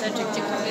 Adjective.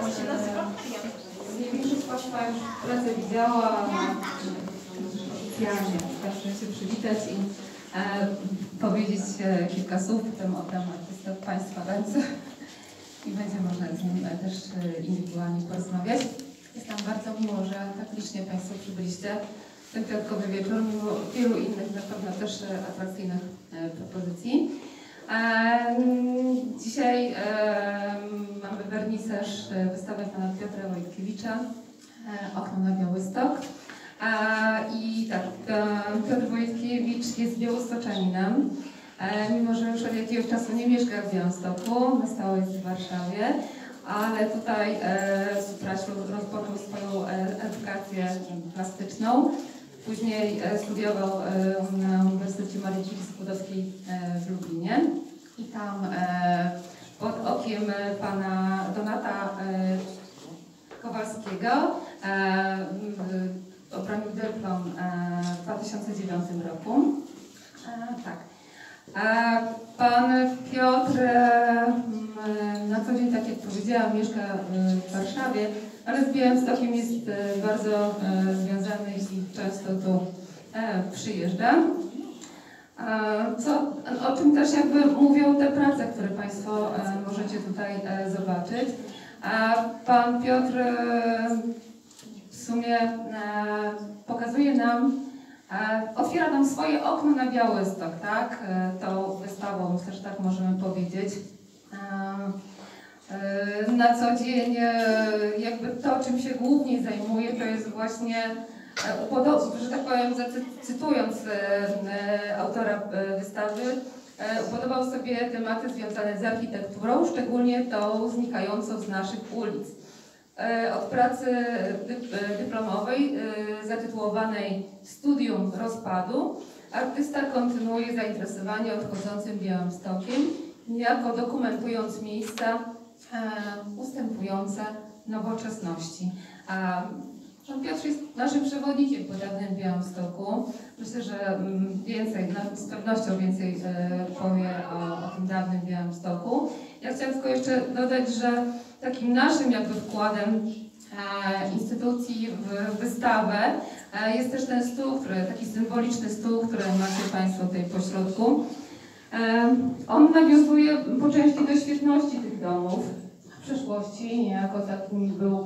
Do nas. Nie większość z Państwa już pracę widziała. Oficjalnie proszę się przywitać i e, powiedzieć e, kilka słów. Potem oddam artystę w Państwa ręce i będzie można z nim e, też e, indywidualnie porozmawiać. Jest nam bardzo miło, że tak licznie Państwo przybyliście. Ten piątkowy wieczór, mimo wielu innych na pewno też e, atrakcyjnych e, propozycji. Dzisiaj mamy wernisaż e, wystawy pana Piotra Wojtkiewicza e, Okno na Białystok. A, I tak, e, Piotr Wojtkiewicz jest białostoczeninem, e, mimo że już od jakiegoś czasu nie mieszka w Białymstoku, na stałe jest w Warszawie, ale tutaj e, w rozpoczął swoją e, edukację plastyczną. Później e, studiował e, na Uniwersytecie Marii Curie Skłodowskiej e, w Lublinie i tam pod okiem pana Donata Kowalskiego obronił dyplom w 2009 roku. Tak. Pan Piotr na co dzień, tak jak powiedziałam, mieszka w Warszawie, ale z Białymstokiem jest e, bardzo e, związany i często tu e, przyjeżdża. Co, o czym też jakby mówią te prace, które Państwo możecie tutaj zobaczyć. A Pan Piotr w sumie pokazuje nam, otwiera nam swoje okno na Białystok, tak? Tą wystawą, myślę, że tak możemy powiedzieć. E, Na co dzień e, jakby to, czym się głównie zajmuje, to jest właśnie e, że tak powiem, cytując autora wystawy, upodobał sobie tematy związane z architekturą, szczególnie tą znikającą z naszych ulic. Od pracy dyp- dyplomowej zatytułowanej Studium rozpadu artysta kontynuuje zainteresowanie odchodzącym Białymstokiem, niejako dokumentując miejsca e, ustępujące nowoczesności. A Pan Piotr jest naszym przewodnikiem po dawnym Białymstoku. Myślę, że mm, więcej, no, z pewnością więcej e, powie o, o tym dawnym Białymstoku. Ja chciałam tylko jeszcze dodać, że takim naszym jakby wkładem e, instytucji w wystawę jest też ten stół, który, taki symboliczny stół, który macie Państwo tutaj po środku. E, on nawiązuje po części do świetności tych domów w przeszłości, niejako takim był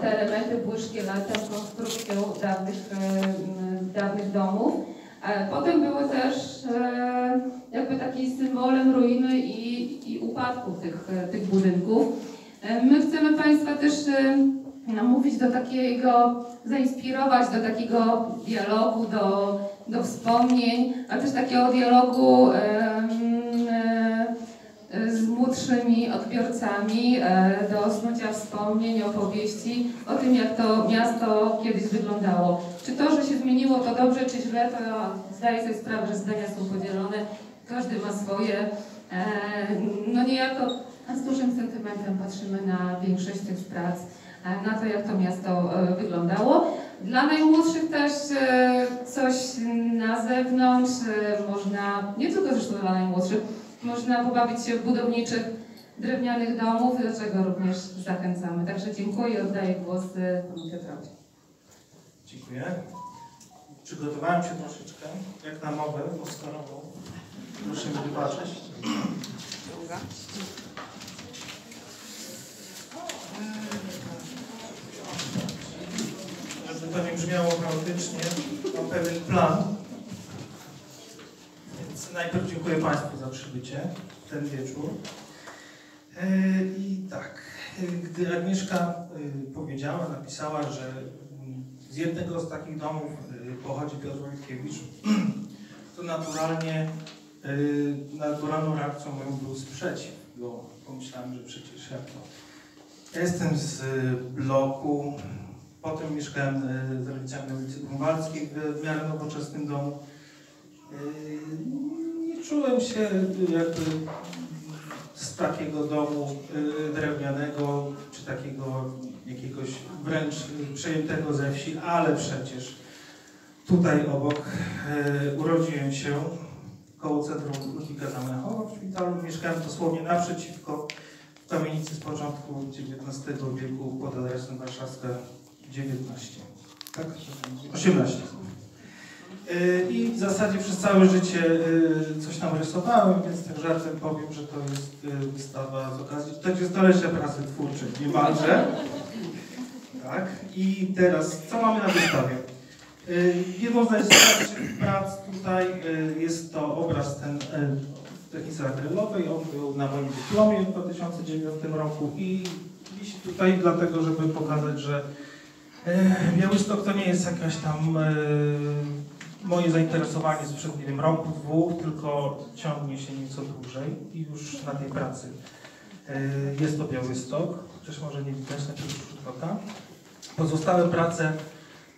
te elementy były szkieletem, konstrukcją dawnych, dawnych domów. E, Potem były też jakby takim symbolem ruiny i, i upadku tych, tych budynków. My chcemy Państwa też namówić do takiego, zainspirować do takiego dialogu, do, do wspomnień, a też takiego dialogu z młodszymi odbiorcami, e, do snucia wspomnień, opowieści o tym, jak to miasto kiedyś wyglądało. Czy to, że się zmieniło, to dobrze, czy źle, to zdaję sobie sprawę, że zdania są podzielone, każdy ma swoje. E, No niejako z dużym sentymentem patrzymy na większość tych prac, na to, jak to miasto e, wyglądało. Dla najmłodszych też e, coś na zewnątrz, e, można, nie tylko zresztą dla najmłodszych, można pobawić się w budowniczych drewnianych domów, do czego również zachęcamy. Także dziękuję i oddaję głos panu Piotrowi. Dziękuję. Przygotowałem się troszeczkę, jak na mowę oscarową. Proszę mi wybaczyć. Brzmiało chaotycznie, mam pewien plan. Więc najpierw dziękuję Państwu za przybycie w ten wieczór. E, I tak, e, gdy Agnieszka e, powiedziała, napisała, że mm, z jednego z takich domów pochodzi Piotr Wojtkiewicz, to naturalnie naturalną reakcją moją był sprzeciw, bo pomyślałem, że przecież jak to. Ja jestem z bloku, potem mieszkałem e, z rodzicami na ulicy Grunwaldzkiej w miarę nowoczesnym domu. E, Nie czułem się jakby z takiego domu y, drewnianego, czy takiego jakiegoś wręcz przejętego ze wsi, ale przecież tutaj obok urodziłem się koło Centrum Ludwika Zamenhofa w szpitalu. Mieszkałem dosłownie naprzeciwko w kamienicy z początku XIX wieku pod adresem Warszawska 19. Tak? 18. Y, I w zasadzie przez całe życie y, coś tam rysowałem, więc tak żartem powiem, że to jest y, wystawa z okazji 40-lecia pracy twórczej, niemalże. Tak. I teraz, co mamy na wystawie? Jedną z najciekawszych prac tutaj jest to obraz ten w technice akrylowej. On był na moim dyplomie w 2009 roku i wisi tutaj dlatego, żeby pokazać, że Białystok to nie jest jakaś tam y, moje zainteresowanie sprzed nie wiem, roku, dwóch, tylko ciągnie się nieco dłużej i już na tej pracy y, jest to Białystok, chociaż może nie widać na pierwszy rzut oka. Pozostałe prace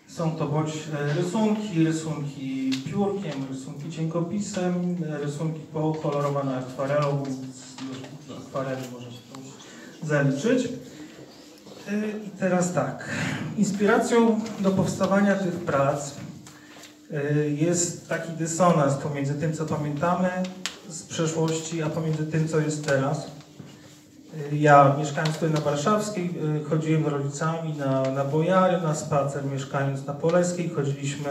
są to bądź e, rysunki, rysunki piórkiem, rysunki cienkopisem, e, rysunki pokolorowane akwarelą, do akwareli można się to zaliczyć. Y, I teraz tak. Inspiracją do powstawania tych prac y, jest taki dysonans pomiędzy tym, co pamiętamy z przeszłości, a pomiędzy tym, co jest teraz. Y, Ja mieszkając tutaj na Warszawskiej, chodziłem z rodzicami na, na Bojary, na spacer, mieszkając na Poleskiej, chodziliśmy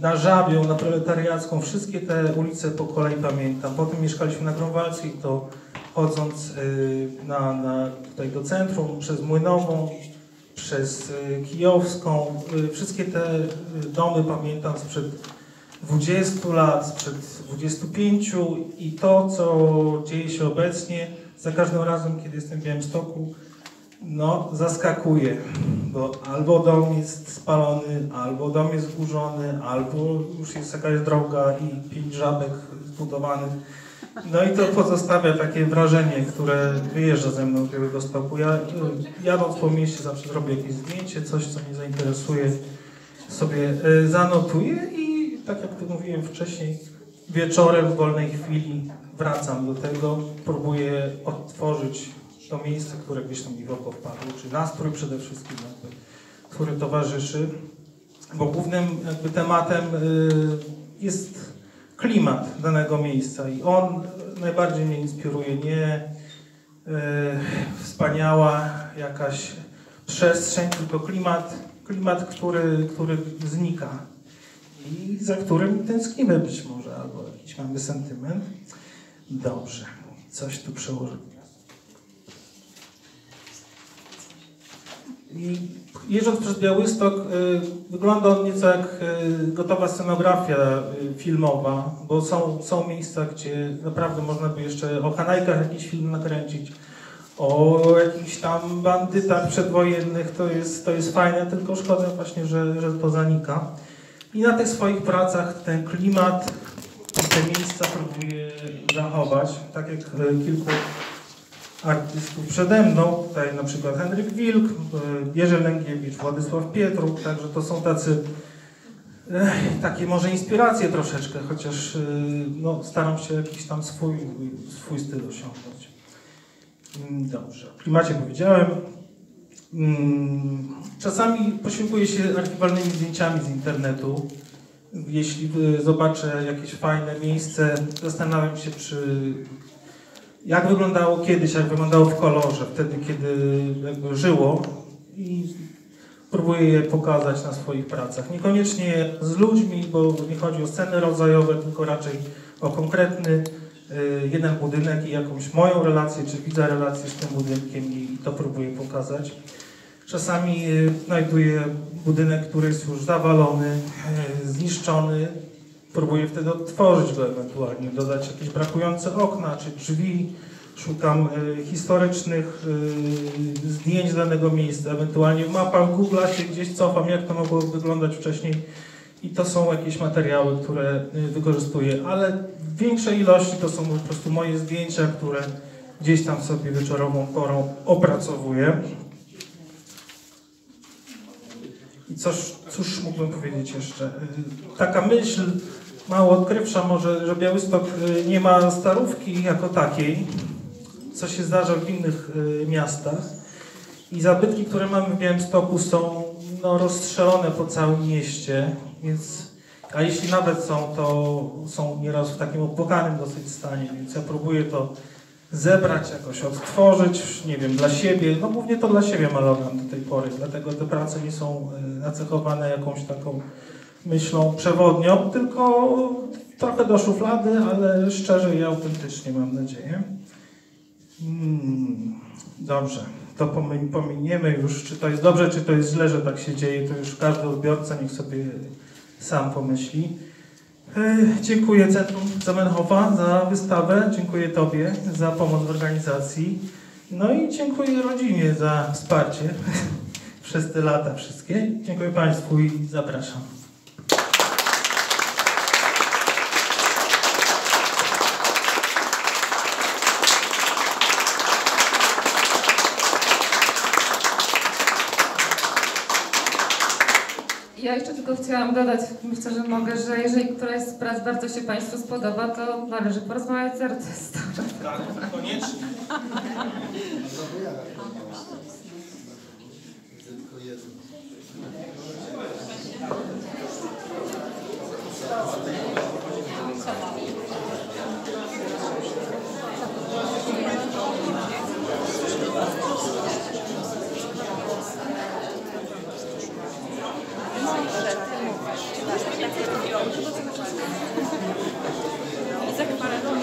na Żabią, na Proletariacką, wszystkie te ulice po kolei pamiętam. Potem mieszkaliśmy na Grunwaldzkiej, to chodząc y, na, na, tutaj do centrum, przez Młynową, przez y, Kijowską, y, wszystkie te domy pamiętam sprzed 20 lat, sprzed 25 i to, co dzieje się obecnie, za każdym razem, kiedy jestem w Białymstoku, no, zaskakuje, bo albo dom jest spalony, albo dom jest zburzony, albo już jest jakaś droga i pięć żabek zbudowanych. No i to pozostawia takie wrażenie, które wyjeżdża ze mną z Białegostoku. Ja y, jadąc po mieście zawsze zrobię jakieś zdjęcie, coś, co mnie zainteresuje, sobie y, zanotuję i tak jak tu mówiłem wcześniej, wieczorem w wolnej chwili wracam do tego, próbuję odtworzyć to miejsce, które gdzieś tam mi w oko wpadło, czy nastrój przede wszystkim, jakby, który towarzyszy, bo głównym jakby tematem y, jest klimat danego miejsca i on najbardziej mnie inspiruje, nie y, wspaniała jakaś przestrzeń, tylko klimat, klimat który, który znika i za którym tęsknimy być może, albo jakiś mamy sentyment. Dobrze, coś tu przełożę. I jeżdżąc przez Białystok, y, wygląda on nieco jak y, gotowa scenografia y, filmowa, bo są, są miejsca, gdzie naprawdę można by jeszcze o Hanajkach jakiś film nakręcić, o jakichś tam bandytach przedwojennych, to jest, to jest fajne, tylko szkoda właśnie, że, że to zanika. I na tych swoich pracach ten klimat, te miejsca próbuję zachować, tak jak kilku artystów przede mną, tutaj na przykład Henryk Wilk, e, Jerzy Lęgiewicz, Władysław Pietruk, także to są tacy e, takie może inspiracje troszeczkę, chociaż e, no, staram się jakiś tam swój, swój styl osiągnąć. Mm, Dobrze, o klimacie powiedziałem. Mm, Czasami posiłkuję się archiwalnymi zdjęciami z internetu. Jeśli zobaczę jakieś fajne miejsce, zastanawiam się, czy jak wyglądało kiedyś, jak wyglądało w kolorze, wtedy, kiedy jakby żyło i próbuję je pokazać na swoich pracach. Niekoniecznie z ludźmi, bo nie chodzi o sceny rodzajowe, tylko raczej o konkretny y, jeden budynek i jakąś moją relację, czy widzę relację z tym budynkiem i to próbuję pokazać. Czasami y, znajduję budynek, który jest już zawalony, y, zniszczony. Próbuję wtedy odtworzyć go ewentualnie, dodać jakieś brakujące okna czy drzwi. Szukam y, historycznych y, zdjęć danego miejsca, ewentualnie w mapach Google się gdzieś cofam, jak to mogło wyglądać wcześniej. I to są jakieś materiały, które y, wykorzystuję, ale w większej ilości to są po prostu moje zdjęcia, które gdzieś tam sobie wieczorową porą opracowuję. I coś, cóż mógłbym powiedzieć jeszcze? Y, Taka myśl mało odkrywcza może, że Białystok y, nie ma starówki jako takiej, co się zdarza w innych y, miastach. I zabytki, które mamy w Białymstoku są no, rozstrzelone po całym mieście, więc, a jeśli nawet są, to są nieraz w takim opłakanym dosyć stanie, więc ja próbuję to zebrać, jakoś odtworzyć, nie wiem, dla siebie, no głównie to dla siebie malowałem do tej pory, dlatego te prace nie są y, nacechowane jakąś taką myślą przewodnią, tylko trochę do szuflady, ale szczerze i autentycznie mam nadzieję. Hmm, dobrze, to pomi- pominiemy już, czy to jest dobrze, czy to jest źle, że tak się dzieje, to już każdy odbiorca niech sobie sam pomyśli. E, Dziękuję Centrum Zamenhofa za wystawę, dziękuję Tobie za pomoc w organizacji, no i dziękuję rodzinie za wsparcie przez te lata wszystkie. Dziękuję Państwu i zapraszam. Ja jeszcze tylko chciałam dodać, myślę, że mogę, że jeżeli któraś z prac bardzo się Państwu spodoba, to należy porozmawiać z artystą. Tak, koniecznie. Итак, пора